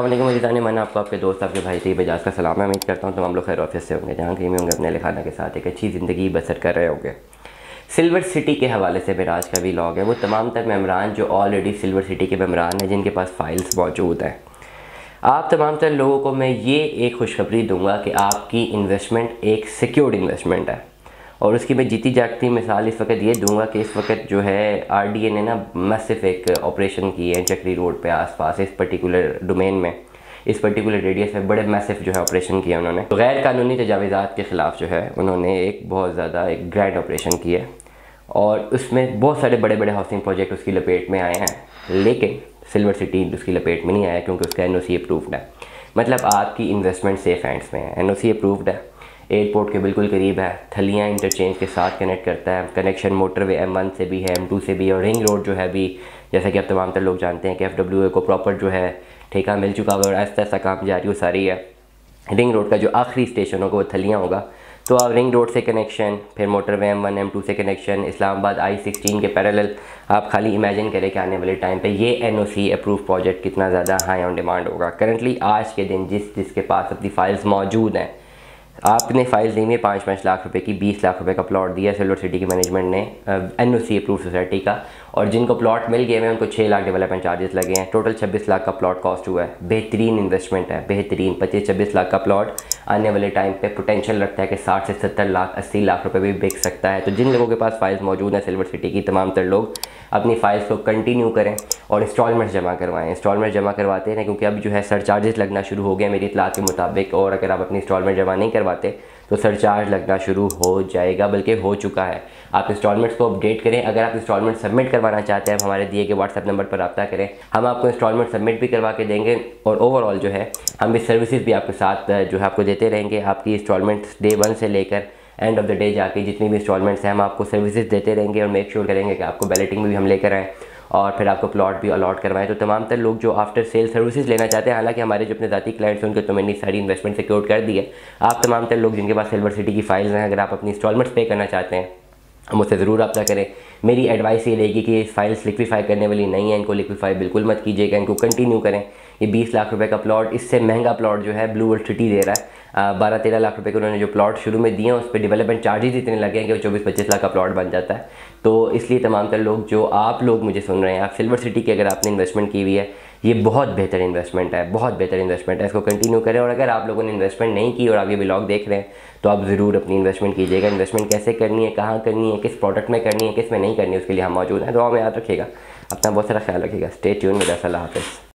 वालेकुम मुझे मैंने आपको आपके दोस्त, आपके भाई थे बजाज का सलाम है। उम्मीद करता हूँ तमाम लोग खैर ऑफ़िस से होंगे। जहाँ कहीं होंगे, अपने लिखाना के साथ एक अच्छी ज़िंदगी बसर कर रहे होंगे। सिल्वर सिटी के हवाले से मेरा आज का भी लॉग है। वो तमाम तर मेम्बरान जो ऑलरेडी सिल्वर सिटी के मेम्बरान हैं, जिनके पास फाइल्स मौजूद हैं। आप तमाम तर लोगों को मैं ये एक खुशखबरी दूँगा कि आपकी इन्वेस्टमेंट एक सिक्योर्ड इन्वेस्टमेंट है। और उसकी मैं जीती जागती मिसाल इस वक्त ये दूँगा कि इस वक्त जो है आर ने ना मैसिव एक ऑपरेशन की है, चक्री रोड पे आसपास, इस पर्टिकुलर डोमेन में, इस पर्टिकुलर रेडियस में बड़े मैसिव जो है ऑपरेशन किया उन्होंने। तो गैर कानूनी तजावीज़ात के ख़िलाफ़ जो है उन्होंने एक बहुत ज़्यादा एक ग्रैंड ऑपरेशन किया और उसमें बहुत सारे बड़े बड़े हाउसिंग प्रोजेक्ट उसकी लपेट में आए हैं, लेकिन सिल्वर सिटी उसकी लपेट में नहीं आया क्योंकि उसका एन ओ सी अप्रूव्ड है। मतलब आपकी इन्वेस्टमेंट सेफ़ हैंड्स में है। एन ओ सी अप्रूव्ड है। एयरपोर्ट के बिल्कुल करीब है। थलियाँ इंटरचेंज के साथ कनेक्ट करता है। कनेक्शन मोटरवे एम वन से भी है एम टू से भी और रिंग रोड जो है भी, जैसा कि अब तमाम तर लोग जानते हैं कि एफ़ डब्ल्यू ए को प्रॉपर जो है ठेका मिल चुका हुआ और ऐसा ऐसा काम जारी वो सारी है। रिंग रोड का जो आखिरी स्टेशन होगा वो थलियाँ होगा। तो आप रिंग रोड से कनेक्शन फिर motorway M one M two से कनेक्शन इस्लामाबाद आई सिक्सटीन के पैरेलल आप खाली इमेजिन करें कि आने वाले टाइम पे ये N O C approve project कितना ज़्यादा हाई ऑन डिमांड होगा। करंटली आज के दिन जिस जिसके पास अपनी फाइल्स मौजूद हैं आपने फ़ाइल दी में पाँच पाँच लाख रुपए की, बीस लाख रुपए का प्लॉट दिया सिल्वर सिटी की मैनेजमेंट ने N O C approve society का। और जिनको प्लॉट मिल गए हैं, उनको छः लाख डेवलपमेंट चार्जेस लगे हैं। टोटल छब्बीस लाख का प्लॉट कॉस्ट हुआ है। बेहतरीन इन्वेस्टमेंट है, बेहतरीन। पच्चीस छब्बीस लाख का प्लॉट आने वाले टाइम पे पोटेंशियल रखता है कि साठ से सत्तर लाख, अस्सी लाख रुपए भी बिक सकता है। तो जिन लोगों के पास फाइल्स मौजूद हैं सिल्वर सिटी की तमाम तर लोग, अपनी फाइल्स को कंटिन्यू करें और इंस्टॉलमेंट्स जमा करवाएँ। इंस्टॉलमेंट जमा करवाते हैं क्योंकि अब जो है सर चार्जेस लगना शुरू हो गया मेरी इतला के मुताबिक और अगर आप अपनी इंस्टॉलमेंट जमा नहीं करवाते तो सरचार्ज लगना शुरू हो जाएगा, बल्कि हो चुका है। आप इंस्टॉलमेंट्स को अपडेट करें। अगर आप इंस्टॉलमेंट सबमिट करवाना चाहते हैं, हमारे दिए गए व्हाट्सएप नंबर पर रब्ता करें। हम आपको इंस्टॉलमेंट सबमिट भी करवा के देंगे और ओवरऑल जो है, हम इस सर्विसेज़ भी आपके साथ जो है, आपको देते रहेंगे। आपकी इंस्टॉलमेंट्स डे वन से लेकर एंड ऑफ़ द डे जाके जितनी भी इंस्टॉलमेंट्स हैं, हम आपको सर्विसेज़ देते रहेंगे और मेक श्योर करेंगे कि आपको बैलेटिंग में भी हम लेकर आएँ। और फिर आपको प्लॉट भी अलॉट करवाएँ। तो तमाम तर लोग जो आफ्टर सेल सर्विसेज़ लेना चाहते हैं, हालाँकि हमारे जो अपने ज़ाती क्लाइंट्स हैं, उनके तो मैंने सारी इन्वेस्टमेंट सिक्योर कर दी है। आप तमाम तर लोग जिनके पास सिल्वर सिटी की फाइल्स हैं, अगर आप अपनी इंस्टॉलमेंट्स पे करना चाहते हैं, हम उससे ज़रूर रब्ता करें। मेरी एडवाइस ये रहेगी कि फाइल्स लिक्विफाई करने वाली नहीं है, इनको लिक्विफाई बिल्कुल मत कीजिएगा, इनको कंटिन्यू करें। ये 20 लाख रुपए का प्लॉट, इससे महँगा प्लॉट जो है ब्लू वर्ल्ड सिटी दे रहा है। बारह तेरह लाख रुपए के उन्होंने जो प्लॉट शुरू में दिए हैं, उस पर डेवलपमेंट चार्जेस इतने लगे हैं कि वो चौबीस पच्चीस लाख का प्लॉट बन जाता है। तो इसलिए तमाम तर लोग, जो आप लोग मुझे सुन रहे हैं, आप सिल्वर सिटी की अगर आपने इन्वेस्टमेंट की हुई है, ये बहुत बेहतर इन्वेस्टमेंट है, बहुत बेहतर इन्वेस्टमेंट है। इसको कंटिन्यू करें और अगर आप लोगों ने इन्वेस्टमेंट नहीं की और आप ये ब्लॉग देख रहे हैं तो आप ज़रूर अपनी इन्वेस्टमेंट कीजिएगा। इन्वेस्टमेंट कैसे करनी है, कहाँ करनी है, किस प्रोडक्ट में करनी है, किसमें नहीं करनी है, उसके लिए हम मौजूद हैं। तो हमें याद रखिएगा। अपना बहुत सारा ख्याल रखिएगा। स्टे ट्यून में दस हाफ़